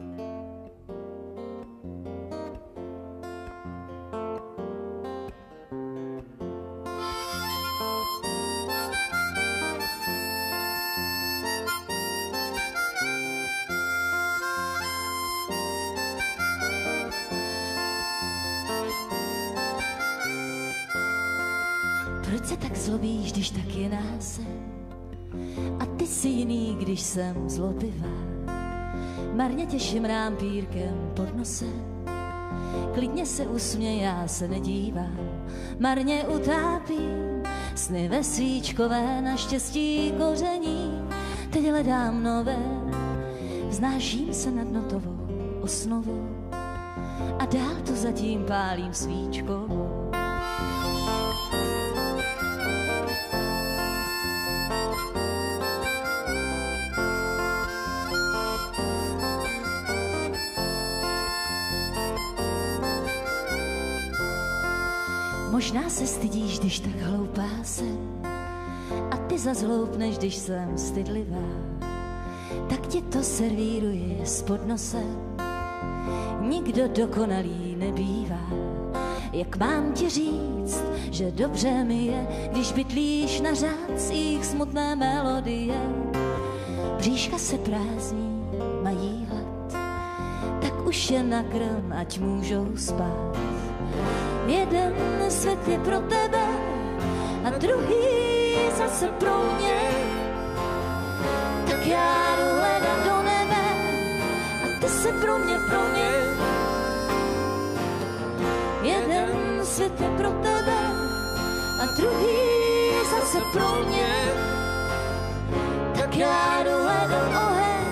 Proč se tak zlobíš, když tak je nás A ty jsi jiný, když jsem zlobivá. Marně těším rám pírkem pod nosem. Klidně se usměj, já se nedívám. Marně utápím sny ve svíčkové naštěstí koření. Teď hledám nové, vznáším se nad notovou osnovou a dál tu zatím pálím svíčkovou. Možná se stydíš, když tak hloupá jsem a ty zazhloupneš, když jsem stydlivá. Tak ti to servíruje s podnosem. Nikdo dokonalý nebývá. Jak mám ti říct, že dobře mi je, když bytlíš na řádcích smutné melodie. Bříška se prázdní, mají hlad, tak už je nakrm, ať můžou spát. Jeden svět je pro tebe a druhý zase pro mě. Tak já jdu hledat do nebe a ty se pro mě, pro mě. Jeden svět je pro tebe a druhý zase pro mě. Tak já jdu hledat oheň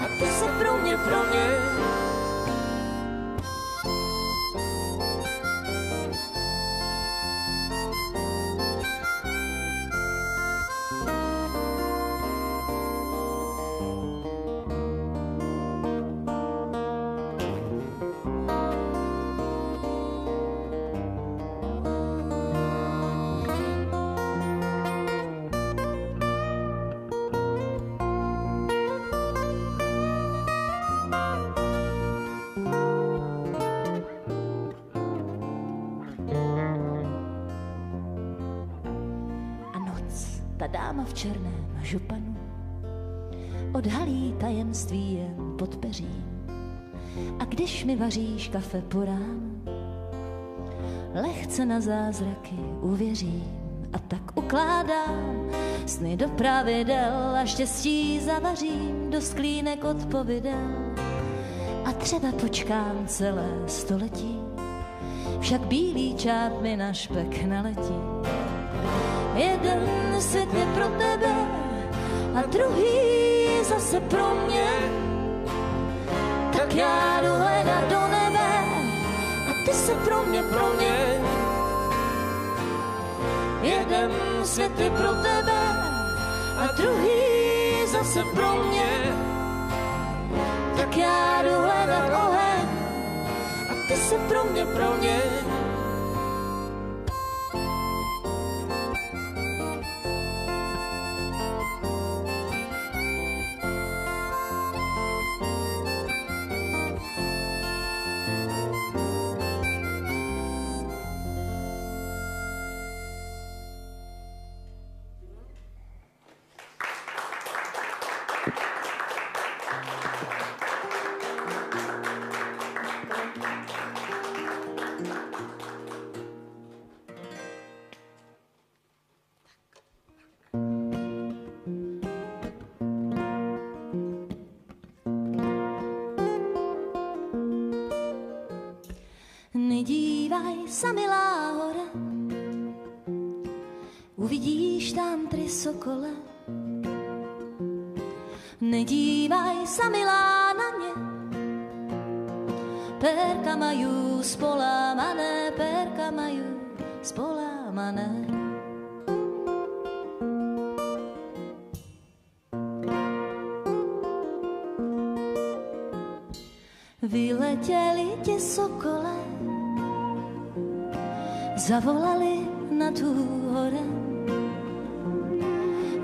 a ty se pro mě, pro mě. ta dáma v černém županu odhalí tajemství jen pod peřím. A když mi vaříš kafe po ránu, lehce na zázraky uvěřím a tak ukládám sny do pravidel a štěstí zavařím do sklínek odpovědel. A třeba počkám celé století, však bílý čáp mi na špek naletí. Jeden svět je pro tebe a druhý zase pro mě. Tak já jdu hledat do nebe a ty se pro mě, pro mě. Jeden svět je pro tebe a druhý zase pro mě. Tak já jdu hledat oheň se pro mě, pro mě. Nedívaj sa, milá hore, uvidíš tam tři sokole. Nedívaj sa, milá, na mě, perka majú spolámané, perka majú spolámané. Vyletěli tě sokole, zavolali na tu hore.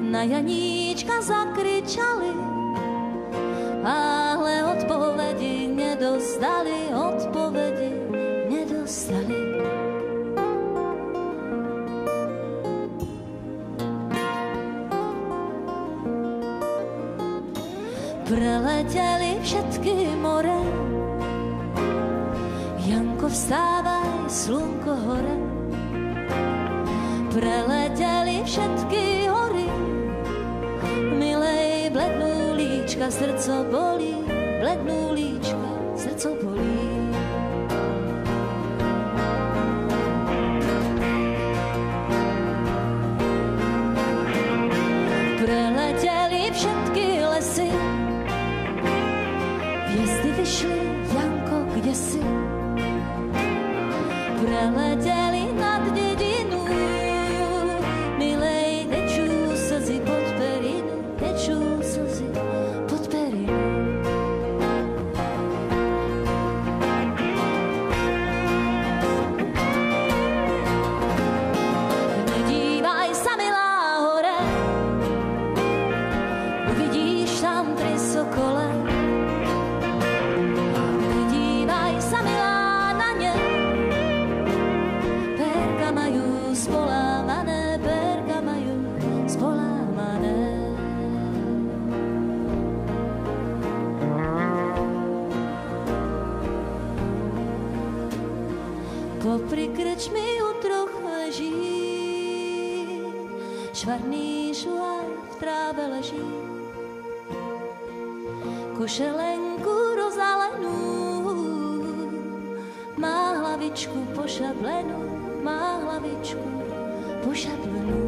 Na Janíčka zakričali, ale odpovědi nedostali, odpovědi nedostali. Preletěli všetky more, Janko vstávaj, slunko hore. Preletěli všetky hory, milej blednú líčka, srdco bolí, blednú líčka, srdco bolí. Popri krčmi u troch leží, švarný šuaj v tráve leží. Košelenku rozalenú, má hlavičku pošablenú, má hlavičku pošablenú.